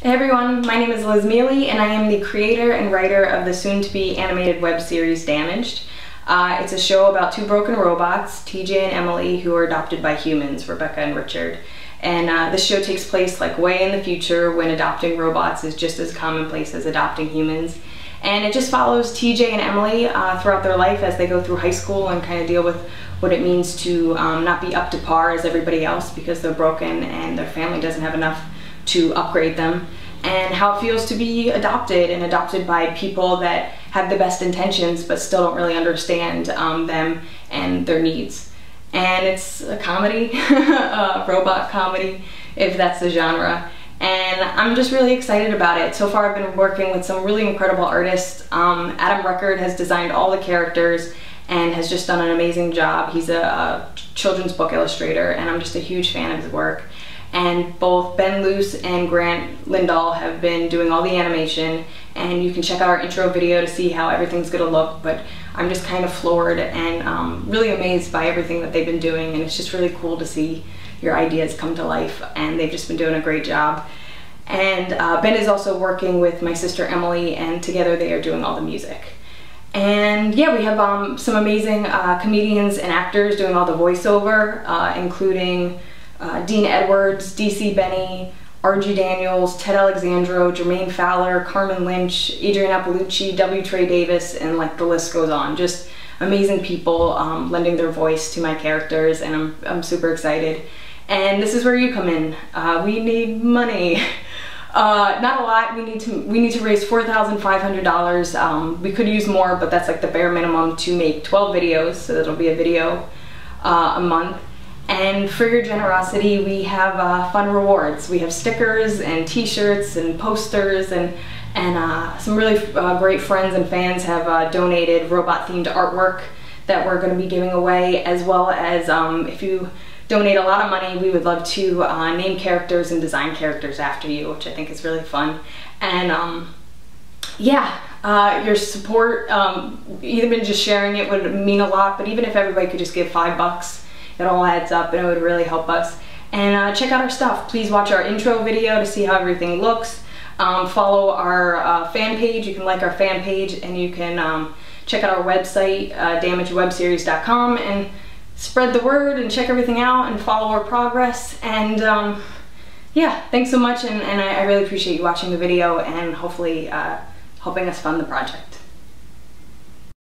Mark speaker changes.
Speaker 1: Hey everyone, my name is Liz Miele and I am the creator and writer of the soon-to-be animated web series Damaged. Uh, it's a show about two broken robots, TJ and Emily, who are adopted by humans, Rebecca and Richard. And uh, this show takes place like way in the future when adopting robots is just as commonplace as adopting humans. And it just follows TJ and Emily uh, throughout their life as they go through high school and kind of deal with what it means to um, not be up to par as everybody else because they're broken and their family doesn't have enough to upgrade them and how it feels to be adopted and adopted by people that have the best intentions but still don't really understand um, them and their needs. And it's a comedy, a robot comedy, if that's the genre. And I'm just really excited about it. So far I've been working with some really incredible artists. Um, Adam Record has designed all the characters and has just done an amazing job. He's a, a children's book illustrator and I'm just a huge fan of his work and both Ben Luce and Grant Lindahl have been doing all the animation and you can check out our intro video to see how everything's gonna look but I'm just kind of floored and um, really amazed by everything that they've been doing and it's just really cool to see your ideas come to life and they've just been doing a great job. And uh, Ben is also working with my sister Emily and together they are doing all the music. And yeah, we have um, some amazing uh, comedians and actors doing all the voiceover, uh, including uh, Dean Edwards, DC Benny, R.G. Daniels, Ted Alexandro, Jermaine Fowler, Carmen Lynch, Adrienne Iapalucci, W. Trey Davis, and like the list goes on. Just amazing people um, lending their voice to my characters, and I'm, I'm super excited. And this is where you come in. Uh, we need money. Uh, not a lot. We need to we need to raise four thousand five hundred dollars. Um, we could use more, but that's like the bare minimum to make twelve videos. So that'll be a video uh, a month. And for your generosity, we have uh, fun rewards. We have stickers and t-shirts and posters and, and uh, some really uh, great friends and fans have uh, donated robot-themed artwork that we're going to be giving away, as well as um, if you donate a lot of money, we would love to uh, name characters and design characters after you, which I think is really fun. And um, yeah, uh, your support, um, even just sharing it would mean a lot, but even if everybody could just give five bucks, it all adds up and it would really help us. And uh, check out our stuff. Please watch our intro video to see how everything looks. Um, follow our uh, fan page. You can like our fan page and you can um, check out our website, uh, damagedwebseries.com and spread the word and check everything out and follow our progress. And um, yeah, thanks so much and, and I, I, really appreciate you watching the video and hopefully uh, helping us fund the project.